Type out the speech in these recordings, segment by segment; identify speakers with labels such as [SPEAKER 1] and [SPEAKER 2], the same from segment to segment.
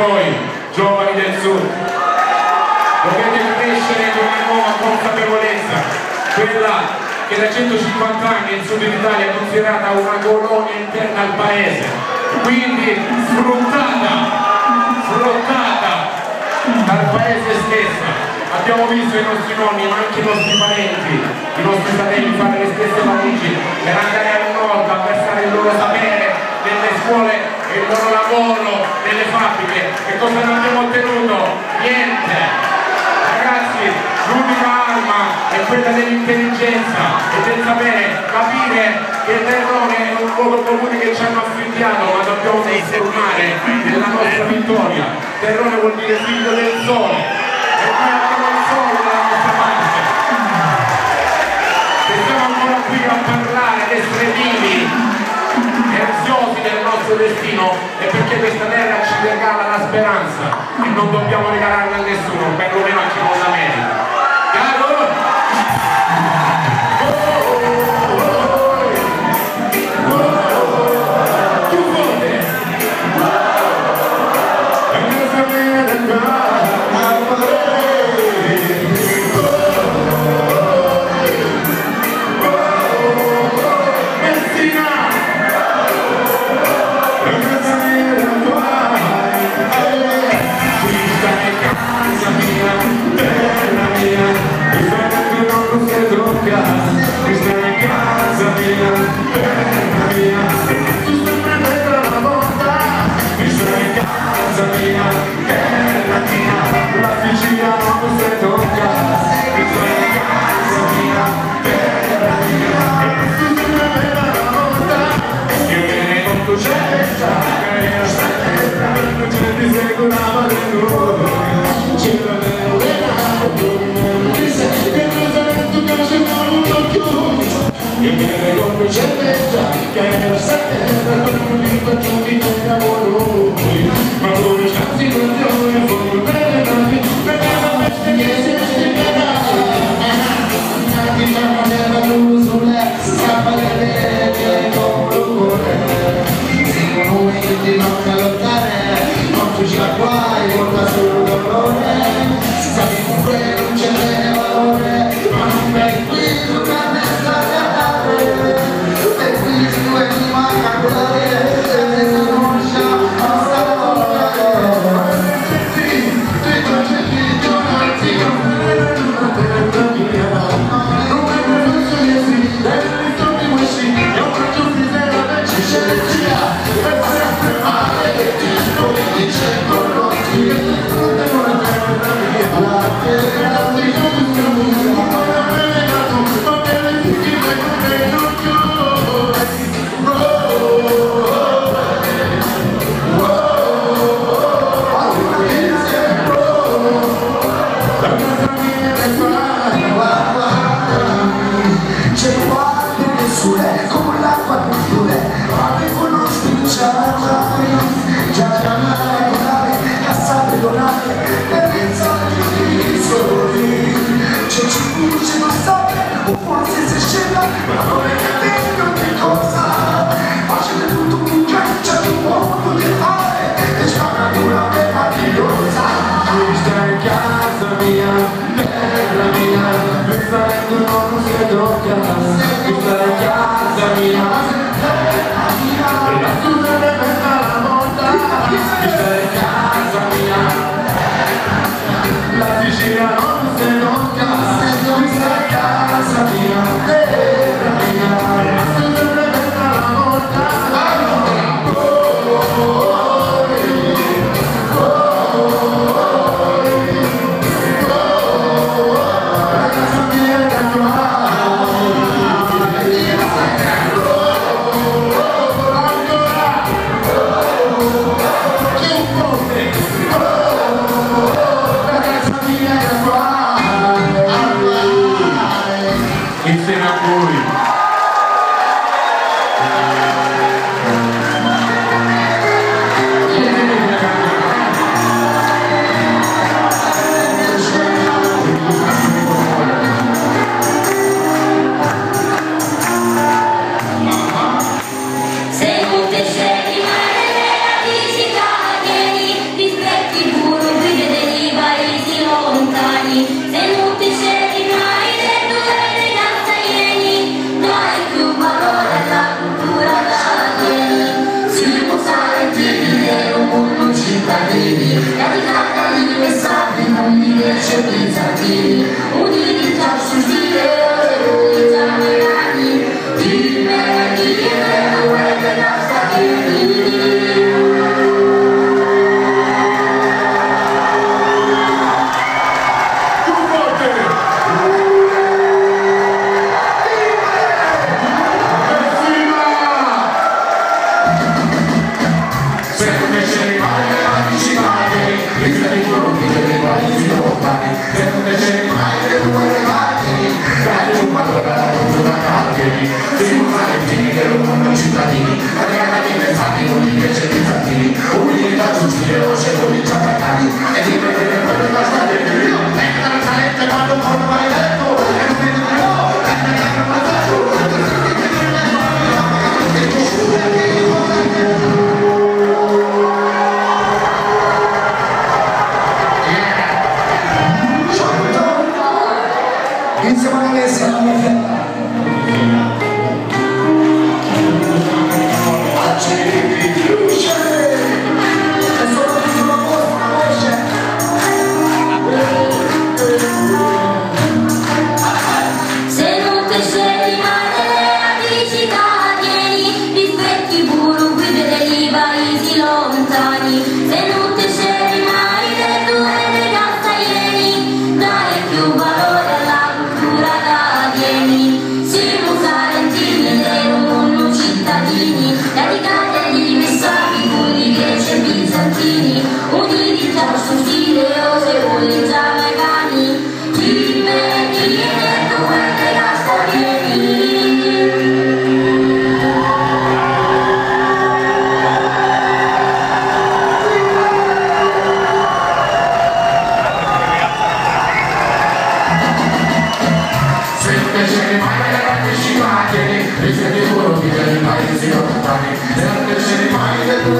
[SPEAKER 1] voi, giovani del sud. Dovete crescere con una nuova consapevolezza, quella che da 150 anni il sud d'Italia è considerata una colonia interna al paese, quindi sfruttata, sfruttata dal paese stesso abbiamo visto i nostri nonni ma anche i nostri parenti i nostri fratelli fare le stesse valigie per andare al nord a versare il loro sapere nelle scuole il loro lavoro nelle fabbriche e cosa non abbiamo ottenuto? niente ragazzi l'unica arma è quella dell'intelligenza e del sapere capire che il terrore è un luogo comune che ci hanno affittiato ma dobbiamo trasformare nella nostra vittoria terrore vuol dire figlio del sole nostro destino è perché questa terra ci regala la speranza e non dobbiamo regalarla a nessuno perlomeno a chi non
[SPEAKER 2] casa, questa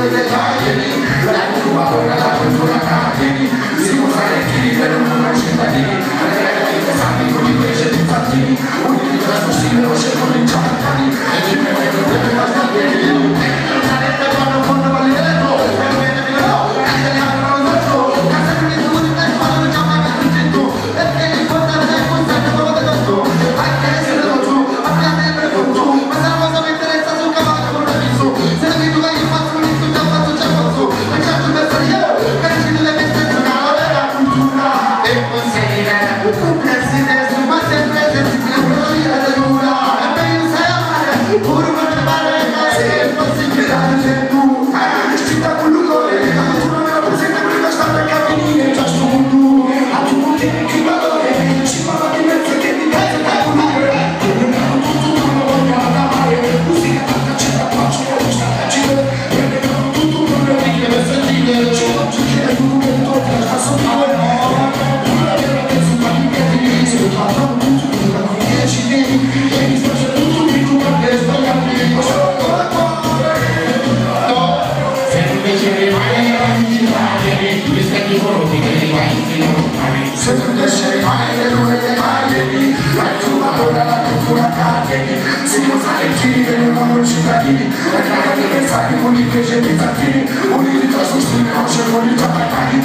[SPEAKER 2] dovete taglieli, la curva quella la
[SPEAKER 3] cultura
[SPEAKER 2] taglieli, si usa le chili per un buon cittadini, le regole che sanno con i pesci e i fattini, uniti trasmessi non con il por Takip unikleşe bir takip Unikleşe bir takip Unikleşe bir takip